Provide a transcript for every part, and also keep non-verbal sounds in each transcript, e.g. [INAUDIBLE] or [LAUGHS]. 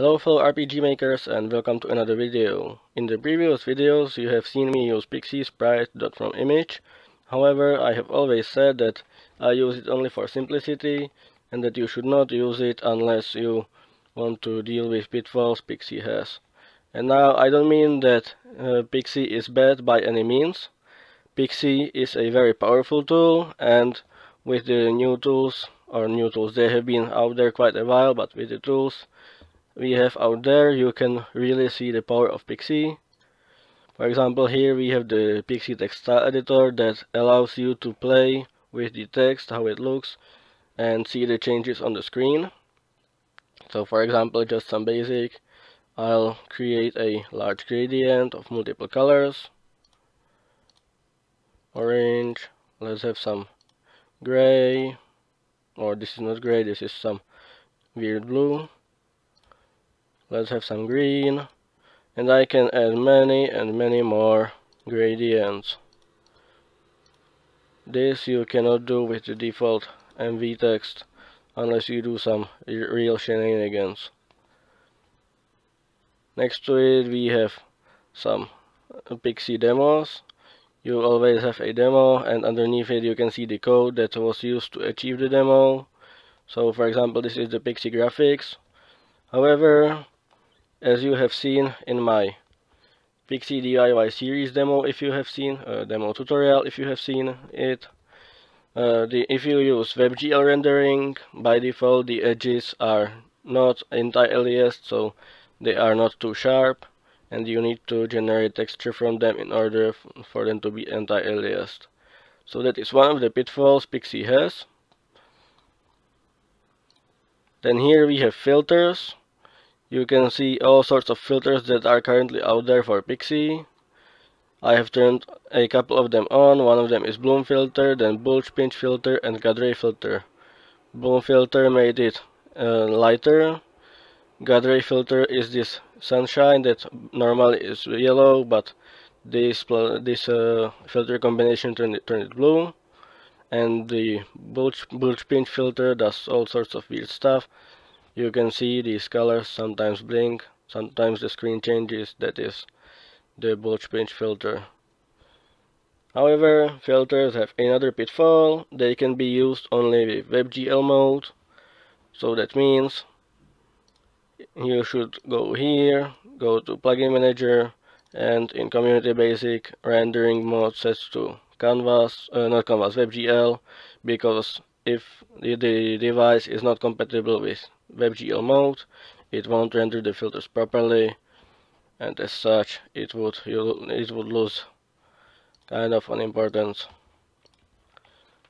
Hello fellow RPG makers and welcome to another video. In the previous videos you have seen me use PIXI Sprite from image. However, I have always said that I use it only for simplicity and that you should not use it unless you want to deal with pitfalls PIXI has. And now I don't mean that uh, PIXI is bad by any means. PIXI is a very powerful tool and with the new tools or new tools they have been out there quite a while but with the tools we have out there you can really see the power of PIXI. For example here we have the PIXI text style editor that allows you to play with the text, how it looks and see the changes on the screen. So for example just some basic I'll create a large gradient of multiple colors orange let's have some gray or this is not gray this is some weird blue let's have some green and I can add many and many more gradients. This you cannot do with the default MV text unless you do some real shenanigans. Next to it we have some PIXI demos. You always have a demo and underneath it you can see the code that was used to achieve the demo. So for example this is the PIXI graphics. However as you have seen in my PIXI DIY series demo if you have seen, uh, demo tutorial if you have seen it. Uh, the, if you use WebGL rendering, by default the edges are not anti-aliased, so they are not too sharp, and you need to generate texture from them in order for them to be anti-aliased. So that is one of the pitfalls PIXI has. Then here we have filters you can see all sorts of filters that are currently out there for PIXI. I have turned a couple of them on. One of them is Bloom filter, then Bulge Pinch filter, and Godray filter. Bloom filter made it uh, lighter. Godray filter is this sunshine that normally is yellow, but this this uh, filter combination turned it, turned it blue. And the Bulge, Bulge Pinch filter does all sorts of weird stuff you can see these colors sometimes blink sometimes the screen changes that is the bulge pinch filter. However filters have another pitfall they can be used only with WebGL mode. So that means you should go here go to plugin manager and in community basic rendering mode sets to canvas uh, not canvas WebGL because if the device is not compatible with WebGL mode, it won't render the filters properly, and as such, it would it would lose kind of an importance.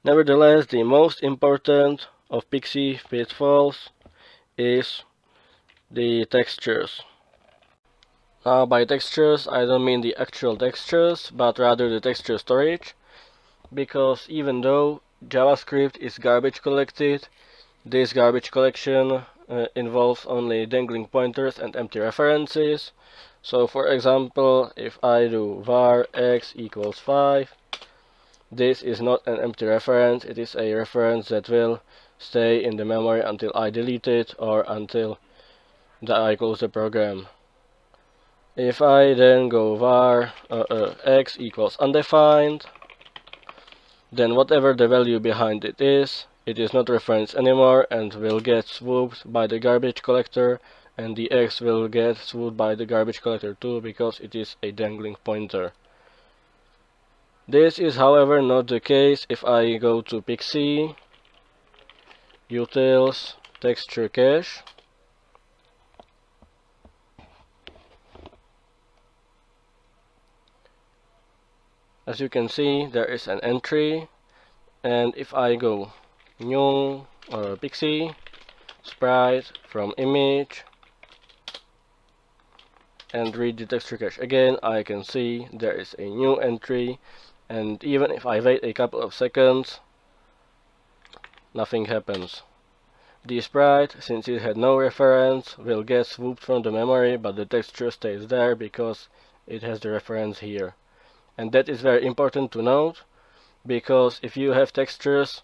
Nevertheless, the most important of PIXI pitfalls is the textures. Now by textures I don't mean the actual textures but rather the texture storage because even though JavaScript is garbage collected. This garbage collection uh, involves only dangling pointers and empty references. So for example, if I do var x equals 5, this is not an empty reference, it is a reference that will stay in the memory until I delete it or until that I close the program. If I then go var uh, uh, x equals undefined, then whatever the value behind it is, it is not referenced anymore and will get swooped by the garbage collector and the X will get swooped by the garbage collector too because it is a dangling pointer. This is however not the case if I go to PIXI, Utils, Texture Cache, as you can see there is an entry and if I go new uh, PIXI sprite from image and read the texture cache. Again I can see there is a new entry and even if I wait a couple of seconds nothing happens. The sprite, since it had no reference, will get swooped from the memory but the texture stays there because it has the reference here. And that is very important to note because if you have textures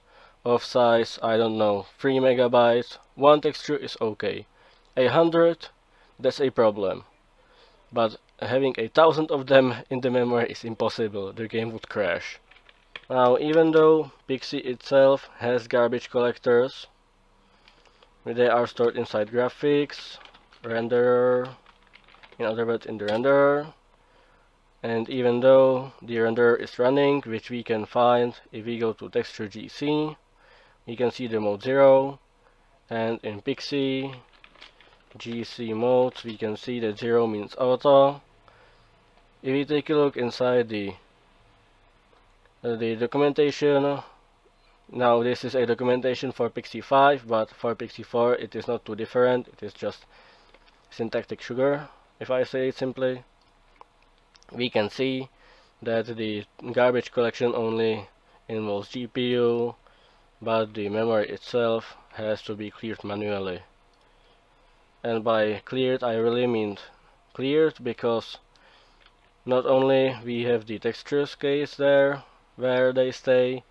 of size I don't know 3 megabytes one texture is okay a hundred that's a problem. But having a thousand of them [LAUGHS] in the memory is impossible, the game would crash. Now, even though PIXI itself has garbage collectors, they are stored inside graphics, renderer, in other words in the renderer, and even though the renderer is running, which we can find if we go to texture GC, we can see the mode 0, and in PIXI GC modes we can see that 0 means auto. If we take a look inside the uh, the documentation now this is a documentation for PIXI 5 but for PIXI 4 it is not too different it is just syntactic sugar if I say it simply we can see that the garbage collection only involves GPU but the memory itself has to be cleared manually. And by cleared I really mean cleared because not only we have the textures case there where they stay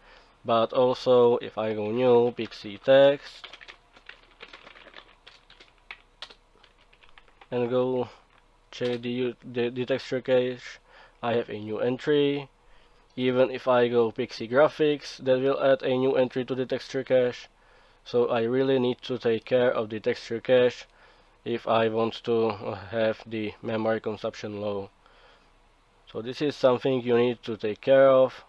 but also if I go new PIXI text and go check the, the, the texture cache I have a new entry even if I go PIXI graphics that will add a new entry to the texture cache. So I really need to take care of the texture cache if I want to have the memory consumption low. So this is something you need to take care of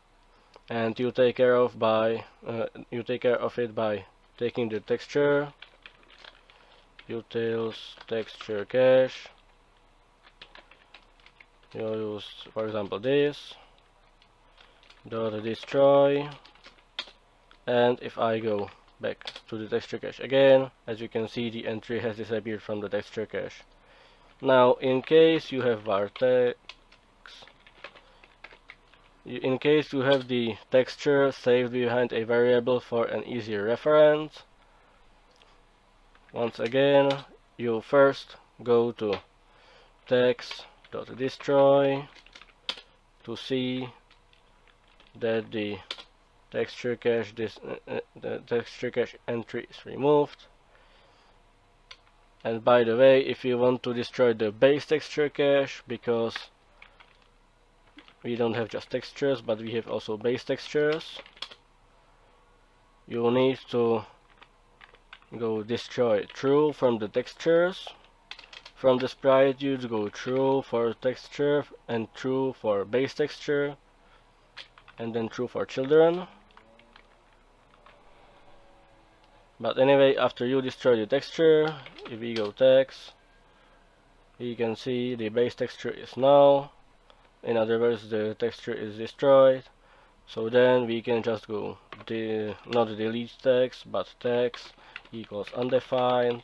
and you take care of by uh, you take care of it by taking the texture utils texture cache. You use for example this destroy. And if I go back to the texture cache again as you can see the entry has disappeared from the texture cache. Now in case you have vartex in case you have the texture saved behind a variable for an easier reference once again you first go to text.destroy to see that the texture cache this uh, uh, the texture cache entry is removed. And by the way if you want to destroy the base texture cache because we don't have just textures but we have also base textures you will need to go destroy true from the textures. From the sprite you go true for texture and true for base texture and then true for children. But anyway after you destroy the texture if we go text we can see the base texture is null. In other words the texture is destroyed. So then we can just go the not delete text but text equals undefined.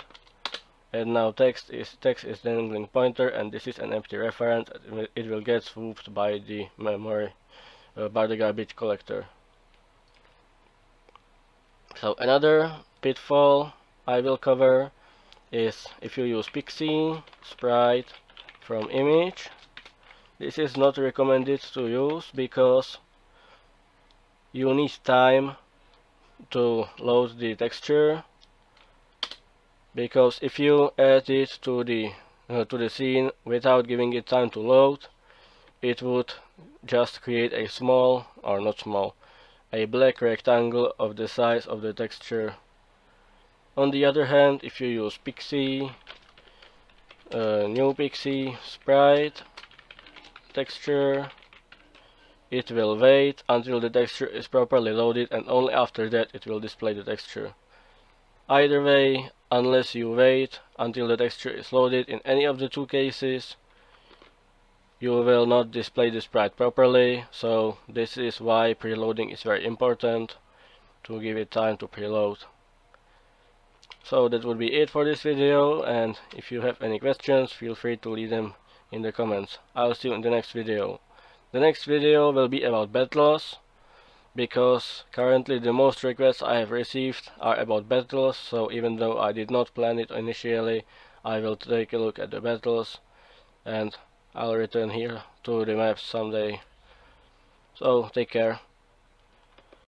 And now text is text is dangling pointer and this is an empty reference. It will get swooped by the memory by the garbage collector. So another pitfall I will cover is if you use PIXI sprite from image. This is not recommended to use because you need time to load the texture. Because if you add it to the uh, to the scene without giving it time to load it would just create a small or not small a black rectangle of the size of the texture. On the other hand if you use PIXI uh, new PIXI sprite texture it will wait until the texture is properly loaded and only after that it will display the texture. Either way unless you wait until the texture is loaded in any of the two cases you will not display the sprite properly so this is why preloading is very important to give it time to preload so that would be it for this video and if you have any questions feel free to leave them in the comments. I'll see you in the next video. The next video will be about battles because currently the most requests I have received are about battles so even though I did not plan it initially I will take a look at the battles and I'll return here to the maps someday. So take care.